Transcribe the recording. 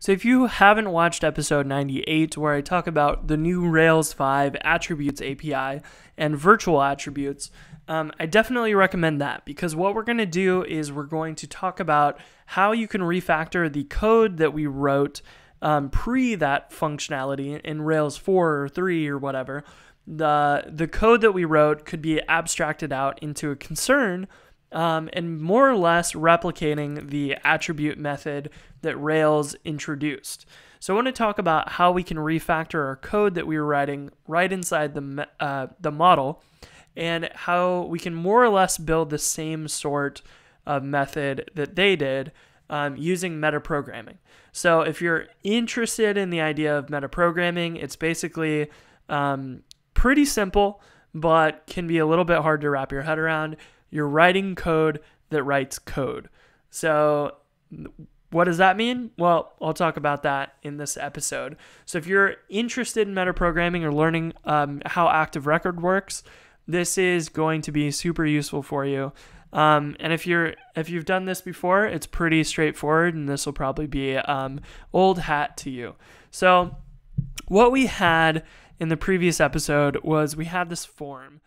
So, if you haven't watched episode 98, where I talk about the new Rails 5 Attributes API and virtual attributes, um, I definitely recommend that because what we're going to do is we're going to talk about how you can refactor the code that we wrote um, pre that functionality in Rails 4 or 3 or whatever. The, the code that we wrote could be abstracted out into a concern um, and more or less replicating the attribute method that Rails introduced. So I want to talk about how we can refactor our code that we were writing right inside the, uh, the model and how we can more or less build the same sort of method that they did um, using metaprogramming. So if you're interested in the idea of metaprogramming, it's basically um, pretty simple, but can be a little bit hard to wrap your head around. You're writing code that writes code. So what does that mean? Well, I'll talk about that in this episode. So if you're interested in metaprogramming or learning um, how Active Record works, this is going to be super useful for you. Um, and if you're if you've done this before, it's pretty straightforward, and this will probably be um, old hat to you. So, what we had in the previous episode was we had this form